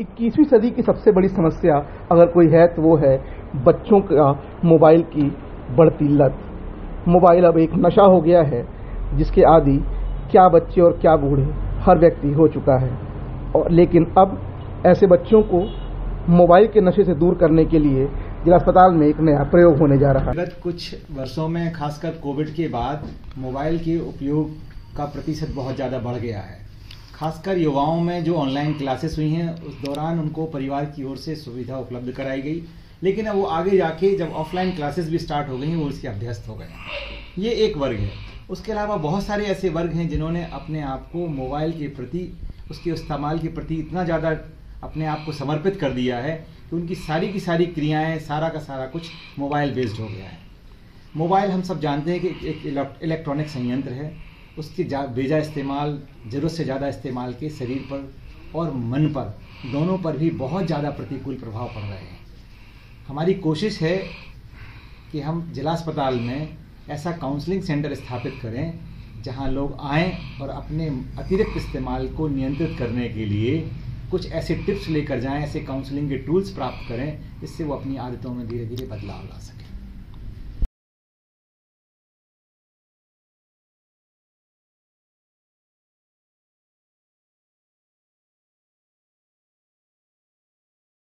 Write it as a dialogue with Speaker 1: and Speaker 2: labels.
Speaker 1: इक्कीसवीं सदी की सबसे बड़ी समस्या अगर कोई है तो वो है बच्चों का मोबाइल की बढ़ती लत। मोबाइल अब एक नशा हो गया है, जिसके आदि क्या बच्चे और क्या बूढ़े, हर व्यक्ति हो चुका है। और लेकिन अब ऐसे बच्चों को मोबाइल के नशे से दूर करने के लिए जिला अस्पताल में एक नया प्रयोग होने जा रहा है।
Speaker 2: गत कुछ वर्षों में, खासकर कोविड के बाद, मोबाइल के उपयोग का प्रतिशत बहुत ज़्यादा बढ़ गया है। खासकर युवाओं में जो ऑनलाइन क्लासेस हुई हैं, उस दौरान उनको परिवार की ओर से सुविधा उपलब्ध कराई गई। लेकिन अब वो आगे जाके जब ऑफलाइन क्लासेस भी स्टार्ट हो गई हैं, वो इसके अभ्यस्त हो गए ये एक वर्ग है। उसके अलावा बहुत सारे ऐसे वर्ग हैं जिन्होंने अपने आप को मोबाइल के प्रति, उसके इस्तेमाल के प्रति इतना ज़्यादा अपने आप को समर्पित कर दिया है कि उनकी सारी की सारी क्रियाएँ, सारा का सारा कुछ मोबाइल बेस्ड हो गया है। मोबाइल हम सब जानते हैं कि एक इलेक्ट्रॉनिक संयंत्र है। उसके बेजा इस्तेमाल, ज़रूरत से ज़्यादा इस्तेमाल के शरीर पर और मन पर, दोनों पर भी बहुत ज़्यादा प्रतिकूल प्रभाव पड़ रहे हैं। हमारी कोशिश है कि हम जिला अस्पताल में ऐसा काउंसलिंग सेंटर स्थापित करें, जहाँ लोग आएँ और अपने अतिरिक्त इस्तेमाल को नियंत्रित करने के लिए कुछ ऐसे टिप्स लेकर जाएँ, ऐसे काउंसलिंग के टूल्स प्राप्त करें, जिससे वो अपनी आदतों में धीरे धीरे बदलाव ला सकें।